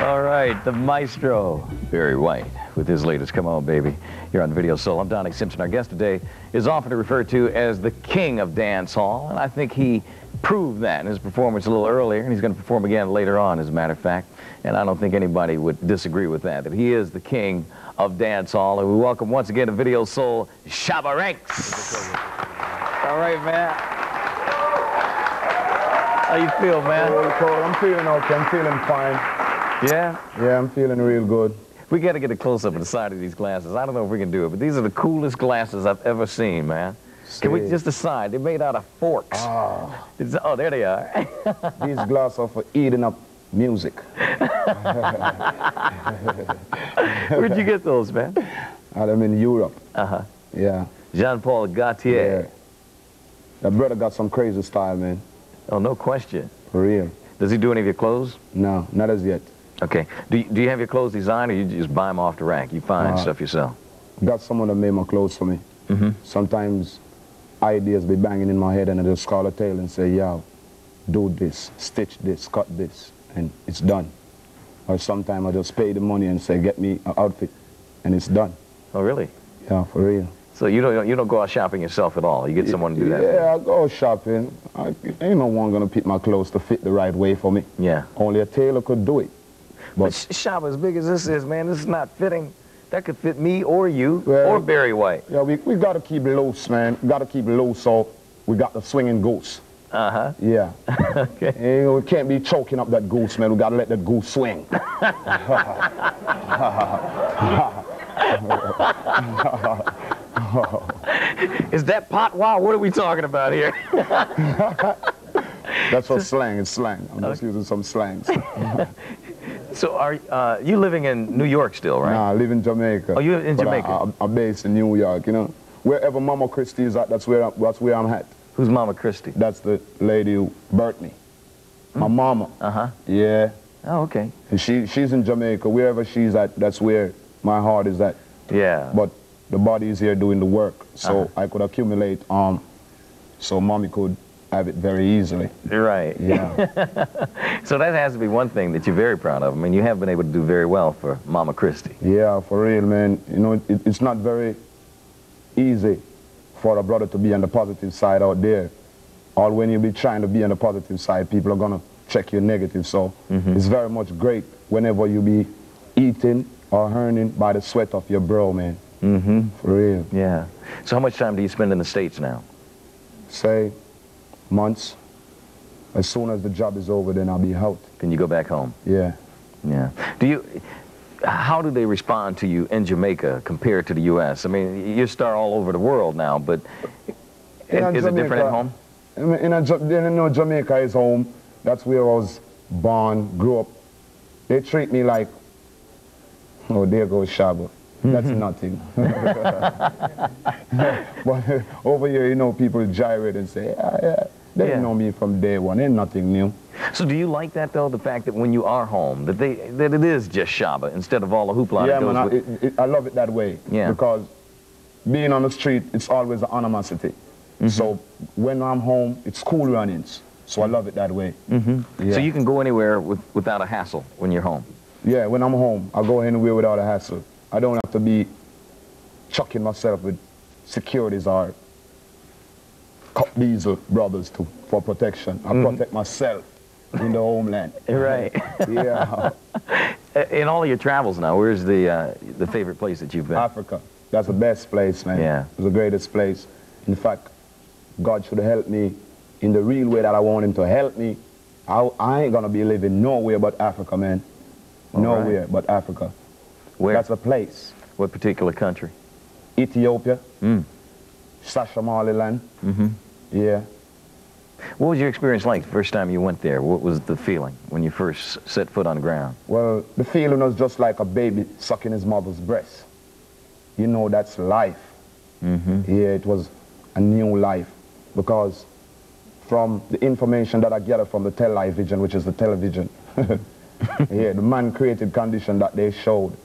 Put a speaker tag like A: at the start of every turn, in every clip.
A: All right, the maestro, Barry White, with his latest Come On Baby, here on Video Soul. I'm Donnie Simpson. Our guest today is often referred to as the king of dance hall, and I think he proved that in his performance a little earlier, and he's going to perform again later on, as a matter of fact. And I don't think anybody would disagree with that, that he is the king of dance hall. And we welcome once again to Video Soul, Shabba Ranks. All right, man. How you feel, man?
B: I'm feeling okay. I'm feeling fine.
A: Yeah?
B: Yeah, I'm feeling real good.
A: We got to get a close-up of the side of these glasses. I don't know if we can do it, but these are the coolest glasses I've ever seen, man. Can we
B: See.
A: just decide? They're made out of forks.
B: Ah,
A: It's- oh, there they are.
B: these glasses are for eating up music.
A: Where'd you get those, man?
B: Had them in Europe.
A: Uh-huh.
B: Yeah.
A: Jean-Paul Gaultier.
B: Yeah. That brother got some crazy style, man.
A: Oh, no question.
B: For real.
A: Does he do any of your clothes?
B: No, not as yet.
A: Okay. Do you, do you have your clothes designed, or you just buy them off the rack? You find
B: Uh,
A: stuff yourself?
B: Got someone that made my clothes for me.
A: Mm-hmm.
B: Sometimes ideas be banging in my head and I just call a tail and say, yo, do this, stitch this, cut this, and it's done. Or sometimes I just pay the money and say, get me an outfit, and it's done.
A: Oh, really?
B: Yeah, for real.
A: So you don't you don't go out shopping yourself at all? You get someone to do that?
B: Yeah, I go shopping. I, ain't no one gonna pick my clothes to fit the right way for me.
A: Yeah.
B: Only a tailor could do it.
A: But
B: But
A: sh- shop as big as this is, man, this is not fitting. That could fit me or you
B: Well-
A: or Barry White.
B: yeah, we, we gotta keep loose, man. We gotta keep loose so we got the swinging goose.
A: Uh-huh.
B: Yeah.
A: Okay.
B: And we can't be choking up that goose, man. We gotta let that goose swing.
A: Is that pot? Wow, what are we talking about here?
B: That's what slang. It's slang. I'm just using some slangs.
A: So are uh, you living in New York still, right?
B: Nah, I live in Jamaica.
A: Oh, you in Jamaica?
B: I, I'm based in New York, you know. Wherever Mama Christie is at, that's where, I, that's where I'm at.
A: Who's Mama Christie?
B: That's the lady me. My mama.
A: Uh-huh.
B: Yeah.
A: Oh, okay.
B: And she, she's in Jamaica. Wherever she's at, that's where my heart is at.
A: Yeah.
B: But the body is here doing the work. So
A: Uh-huh.
B: I could accumulate, um, so mommy could have it very easily.
A: Right.
B: Yeah.
A: So that has to be one thing that you're very proud of. I mean, you have been able to do very well for Mama Christie.
B: yeah, for real, man. You know, it, it's not very easy for a brother to be on the positive side out there. Or when you be trying to be on the positive side, people are gonna check you negative. So it's very much great whenever you be eating or earning by the sweat of your bro, man.
A: Mm-hmm.
B: For real.
A: Yeah. So how much time do you spend in the States now?
B: Say months. As soon as the job is over, then I'll be out.
A: Can you go back home?
B: Yeah.
A: Yeah. Do you, how do they respond to you in Jamaica compared to the U.S.? I mean, you're a star all over the world now, but
B: Yeah,
A: is it different at home?
B: I mean, in a, you Jamaica is home. That's where I was born, grew up. They treat me like, oh, there goes Shabba. That's mm-hmm. nothing. but over here, you know, people gyrate and say, yeah, yeah. They
A: Yeah.
B: know me from day one. Ain't nothing new.
A: So do you like that, though, the fact that when you are home, that they that it is just Shabba instead of all the hoopla
B: yeah, man, I, it, it, I love it that way.
A: Yeah.
B: Because being on the street, it's always an animosity.
A: Mm-hmm.
B: So when I'm home, it's cool runnings. So I love it that way.
A: Mm-hmm.
B: Yeah.
A: So you can go anywhere with, without a hassle when you're home.
B: Yeah, when I'm home, I go anywhere without a hassle. I don't have to be chucking myself with securities or cut diesel brothers to, for protection. I protect myself in the homeland.
A: Right.
B: Yeah,
A: in all of your travels now, where's the uh, the favorite place that you've been?
B: Africa. That's the best place, man.
A: Yeah.
B: It's the greatest place. In fact, God should help me in the real way that I want him to help me. I, I ain't gonna be living nowhere but Africa, man.
A: All right.
B: nowhere but Africa.
A: Where?
B: That's a place.
A: What particular country?
B: Ethiopia,
A: Mm.
B: Somaliland.
A: Mm-hmm.
B: Yeah.
A: What was your experience like the first time you went there? What was the feeling when you first set foot on the ground?
B: Well, the feeling was just like a baby sucking his mother's breast. You know, that's life.
A: Mm-hmm.
B: Yeah, it was a new life because from the information that I gathered from the television, which is the television, yeah, the man-created condition that they showed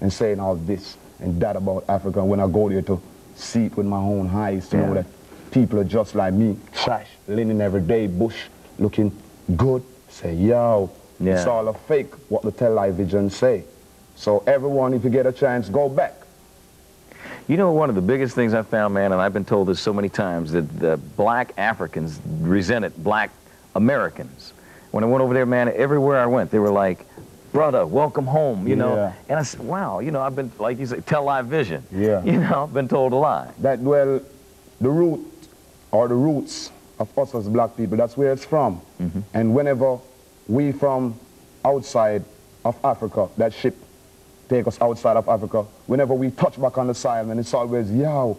B: and saying all this and that about Africa. And when I go there to see it with my own eyes, to
A: Yeah.
B: know that people are just like me, trash, living every day, bush, looking good, say, yo,
A: Yeah.
B: It's all a fake, what the television say. So everyone, if you get a chance, go back.
A: You know, one of the biggest things I found, man, and I've been told this so many times, that the black Africans resented black Americans. When I went over there, man, everywhere I went, they were like, brother, welcome home, you know.
B: Yeah.
A: And I said, wow, you know, I've been, like you said, television.
B: Yeah.
A: You know, I've been told a lie.
B: That, well, the root or the roots of us as black people, that's where it's from. Mm-hmm. And whenever we from outside of Africa, that ship take us outside of Africa, whenever we touch back on the side, man, it's always, yo,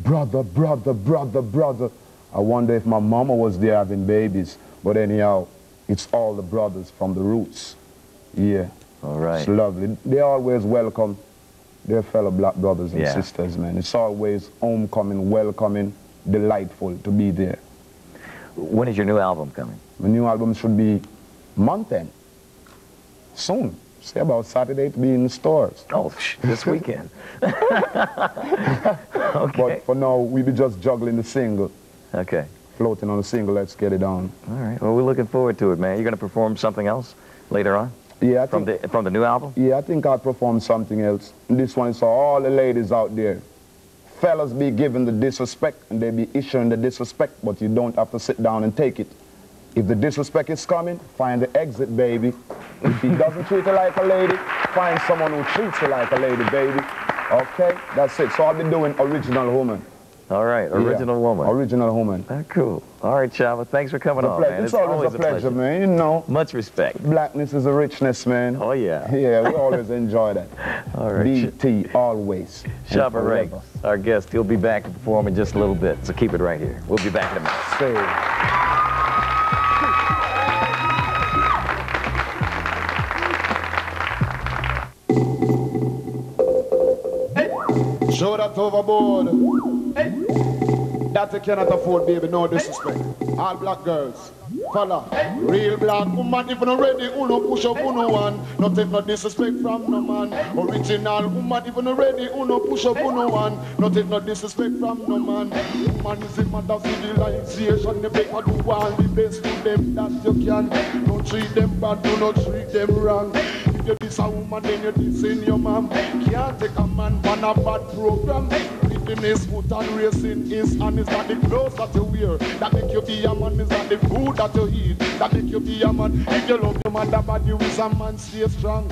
B: brother, brother, brother, brother. I wonder if my mama was there having babies. But anyhow, it's all the brothers from the roots. Yeah.
A: All right.
B: It's lovely. They always welcome their fellow black brothers and
A: Yeah.
B: sisters, man. It's always homecoming, welcoming, delightful to be there.
A: When is your new album coming?
B: My new album should be month end. Soon. Say about Saturday to be in the stores.
A: Oh, this weekend. okay.
B: But for now, we be just juggling the single,
A: Okay.
B: floating on the single. Let's get it on.
A: All right. Well, we're looking forward to it, man. You're going to perform something else later on
B: Yeah, I
A: from
B: think,
A: the from the new album.
B: yeah, I think I'll perform something else. This one is for all the ladies out there. Fellas be given the disrespect and they be issuing the disrespect, but you don't have to sit down and take it. If the disrespect is coming, find the exit, baby. If he doesn't treat you like a lady, find someone who treats you like a lady, baby. Okay? That's it. So I'll be doing original woman.
A: All right. Original
B: Yeah.
A: woman.
B: Original woman.
A: Ah, cool. All right, Shabba. Thanks for coming
B: It's, a
A: on, man.
B: it's always, a pleasure, man. You know,
A: Much respect.
B: blackness is a richness, man.
A: Oh, yeah.
B: Yeah, we always enjoy that.
A: All right.
B: BET, always. and
A: Shabba
B: forever.
A: Ranks, our guest. He'll be back to perform in just a little bit, so keep it right here. We'll be back in a minute.
B: Say. Show that overboard. That you cannot afford, baby, no disrespect. All black girls, fella, real black woman, if you not ready, uno push up, uno one. No take no disrespect from no man. Original woman, if you not ready, uno push up, uno one. No take no disrespect from no man. Woman is the mother civilization. They better do all the best to them that you can. Don't treat them bad, do not treat them wrong. If you diss a woman, then you dissing your mom. Can't take a man on a bad program. Is foot and racing is and is that the clothes that you wear that make you be a man is that the food that you eat that make you be a man. If you love your mother bad, you is a man stay strong.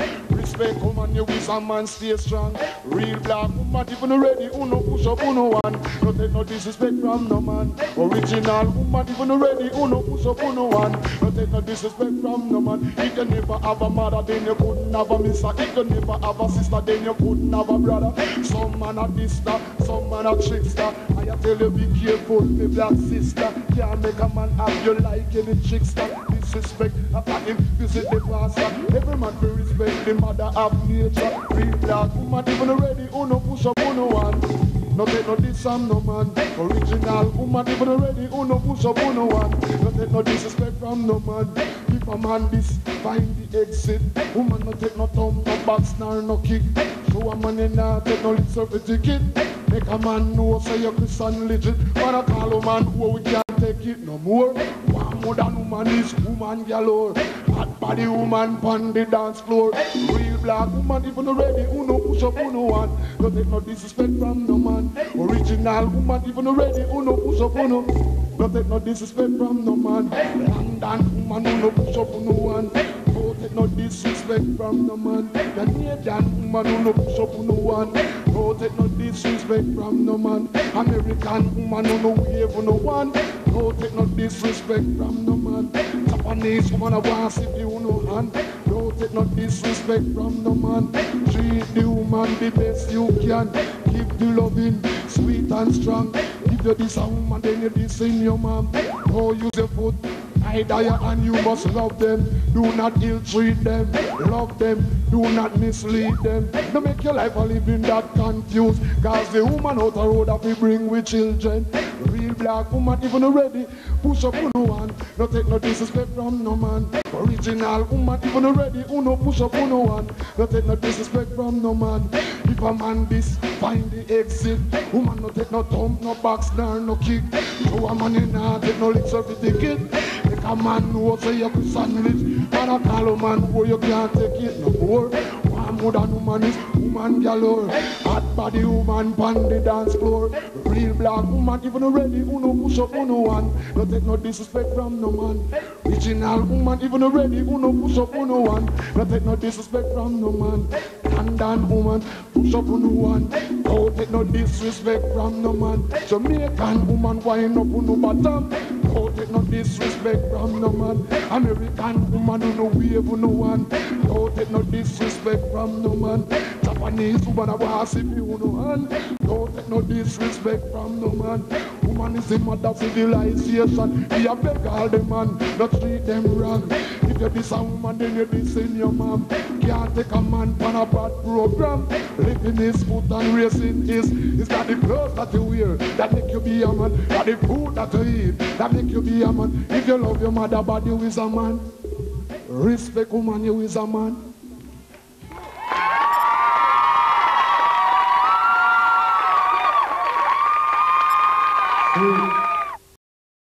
B: Respect woman, you is a man stay strong. Real black woman, if you not ready, uno push up, uno one. No take no disrespect from no man. Original woman, if you not ready, uno push up, uno one. No take no disrespect from no man. If you never have a mother, then you couldn't have a mister. If you never have a sister, then you couldn't have a brother. Some man a this some man a trickster. I tell you be careful, me black sister. Can't make a man have you like any trickster. Disrespect, after him visit the pastor. Every man be respect the mother of nature. Real black woman, even already, uno push up, uno one. No take no from no man. Original woman, even already, uno push up, uno one. No take no disrespect from no man. If a man this, find the exit. Woman no take no thumb, no box, nor no kick. Show a man in not take no lip service ticket. Make a man know say you're Christian legit. But I call a man who we can't take it no more. One modern woman is woman galore. Hot body woman pon the dance floor. Real black woman even already who no push up who no one. Don't take no disrespect from no man. Original woman even already who no push up who no. Don't take no disrespect from no man. London woman who no push up who no one. Don't take no disrespect from no man. Canadian woman who no push up who no one. Don't take no disrespect from no man. American woman who no wave who no one. Don't take no disrespect from no man. Japanese woman I want to see you no hand. Don't take no disrespect from no man. Treat the woman the best you can. Keep the loving sweet and strong. If you this a woman, then you this in your mom. Don't use your foot. Die and you must love them. Do not ill treat them. Love them. Do not mislead them. Don't make your life a living that confused. Cause the woman out the road that we bring with children. Real black woman even already. Push up on one. No take no disrespect from no man. Original woman even already. Uno push up on one. No take no disrespect from no man. If a man this, find the exit. Woman no take no thumb, no box, nor no kick. No a man in not take no lick certificate. Make a man know say you could sandwich. Man a call man boy you can't take it no more. One modern woman is woman galore. Hot body woman pan the dance floor. Real black woman even already who no push up on no one. No take no disrespect from no man. Original woman even already who no push up on no one. No take no disrespect from no man. London woman push up on no one. Don't take no disrespect from no man. Jamaican woman wind up on no bottom. Take no disrespect from no man. American woman who no wave no one. Don't take no disrespect from no man. Japanese woman a boss if you no hand. Don't take no disrespect from no man. Woman is the mother civilization. We a beg all the man, not treat them wrong. If you diss a woman, then you diss in your mom. Can't take a man on a bad program. Living his foot and racing is is that the clothes that you wear that make you be a man. That the food that you eat that make you be a man. If you love your mother, but you is a man. Respect woman, you is a man.